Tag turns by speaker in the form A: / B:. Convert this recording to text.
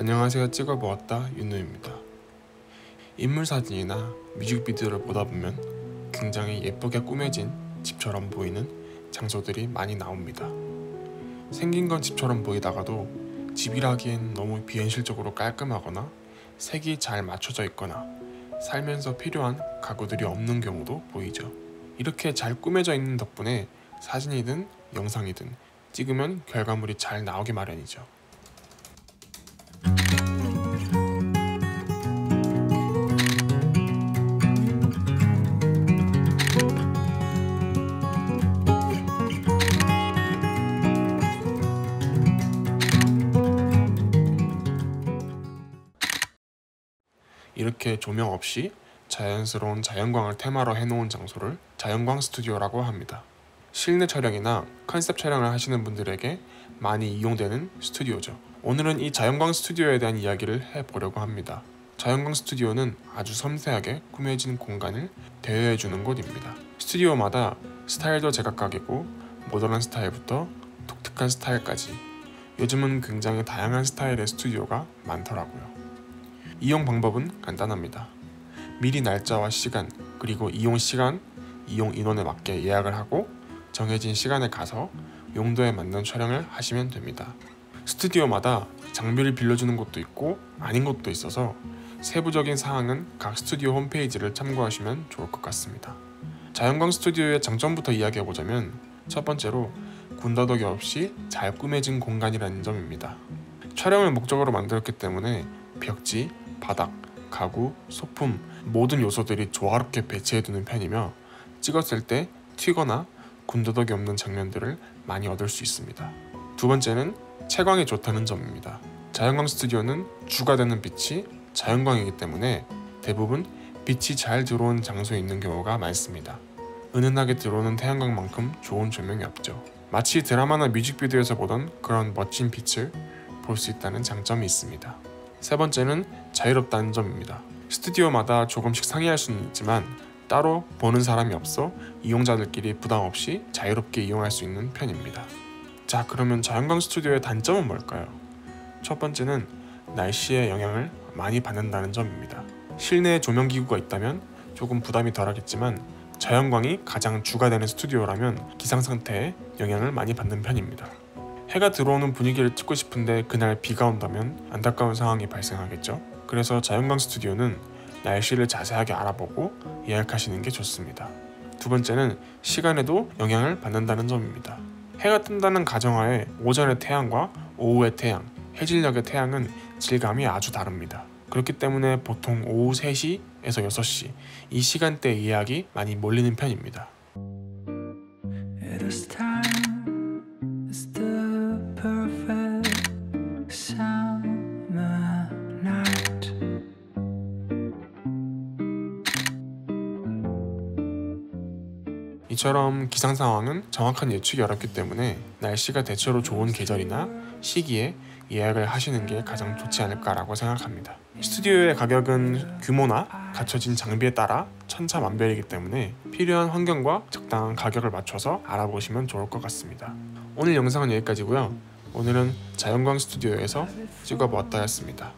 A: 안녕하세요 찍어보았다 윤우입니다. 인물 사진이나 뮤직비디오를 보다 보면 굉장히 예쁘게 꾸며진 집처럼 보이는 장소들이 많이 나옵니다. 생긴 건 집처럼 보이다가도 집이라기엔 너무 비현실적으로 깔끔하거나 색이 잘 맞춰져 있거나 살면서 필요한 가구들이 없는 경우도 보이죠. 이렇게 잘 꾸며져 있는 덕분에 사진이든 영상이든 찍으면 결과물이 잘 나오기 마련이죠. 이렇게 조명 없이 자연스러운 자연광을 테마로 해놓은 장소를 자연광 스튜디오라고 합니다. 실내 촬영이나 컨셉 촬영을 하시는 분들에게 많이 이용되는 스튜디오죠. 오늘은 이 자연광 스튜디오에 대한 이야기를 해보려고 합니다. 자연광 스튜디오는 아주 섬세하게 꾸며진 공간을 대여해주는 곳입니다. 스튜디오마다 스타일도 제각각이고 모던한 스타일부터 독특한 스타일까지 요즘은 굉장히 다양한 스타일의 스튜디오가 많더라고요. 이용 방법은 간단합니다. 미리 날짜와 시간 그리고 이용 시간, 이용 인원에 맞게 예약을 하고 정해진 시간에 가서 용도에 맞는 촬영을 하시면 됩니다. 스튜디오마다 장비를 빌려주는 곳도 있고 아닌 곳도 있어서 세부적인 사항은 각 스튜디오 홈페이지를 참고하시면 좋을 것 같습니다. 자연광 스튜디오의 장점부터 이야기해보자면 첫 번째로 군더더기 없이 잘 꾸며진 공간이라는 점입니다. 촬영을 목적으로 만들었기 때문에 벽지, 바닥, 가구, 소품 모든 요소들이 조화롭게 배치해두는 편이며 찍었을 때 튀거나 군더더기 없는 장면들을 많이 얻을 수 있습니다. 두 번째는 채광이 좋다는 점입니다. 자연광 스튜디오는 주가 되는 빛이 자연광이기 때문에 대부분 빛이 잘 들어오는 장소에 있는 경우가 많습니다. 은은하게 들어오는 태양광만큼 좋은 조명이 없죠. 마치 드라마나 뮤직비디오에서 보던 그런 멋진 빛을 볼 수 있다는 장점이 있습니다. 세 번째는 자유롭다는 점입니다. 스튜디오마다 조금씩 상이할 수는 있지만 따로 보는 사람이 없어 이용자들끼리 부담 없이 자유롭게 이용할 수 있는 편입니다. 자 그러면 자연광 스튜디오의 단점은 뭘까요? 첫 번째는 날씨의 영향을 많이 받는다는 점입니다. 실내에 조명 기구가 있다면 조금 부담이 덜하겠지만 자연광이 가장 주가 되는 스튜디오라면 기상 상태에 영향을 많이 받는 편입니다. 해가 들어오는 분위기를 찍고 싶은데 그날 비가 온다면 안타까운 상황이 발생하겠죠. 그래서 자연광 스튜디오는 날씨를 자세하게 알아보고 예약하시는 게 좋습니다. 두 번째는 시간에도 영향을 받는다는 점입니다. 해가 뜬다는 가정하에 오전의 태양과 오후의 태양, 해질녘의 태양은 질감이 아주 다릅니다. 그렇기 때문에 보통 오후 3시에서 6시 이 시간대 예약이 많이 몰리는 편입니다. 이처럼 기상 상황은 정확한 예측이 어렵기 때문에 날씨가 대체로 좋은 계절이나 시기에 예약을 하시는 게 가장 좋지 않을까라고 생각합니다. 스튜디오의 가격은 규모나 갖춰진 장비에 따라 천차만별이기 때문에 필요한 환경과 적당한 가격을 맞춰서 알아보시면 좋을 것 같습니다. 오늘 영상은 여기까지고요. 오늘은 자연광 스튜디오에서 찍어보았다였습니다.